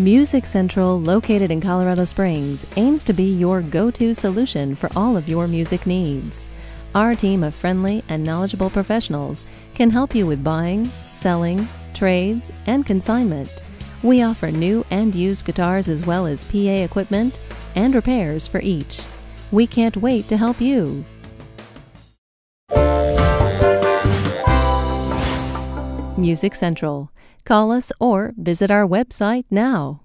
Music Central, located in Colorado Springs, aims to be your go to solution for all of your music needs. Our team of friendly and knowledgeable professionals can help you with buying, selling, trades, and consignment. We offer new and used guitars as well as PA equipment and repairs for each. We can't wait to help you. Music Central. Call us or visit our website now.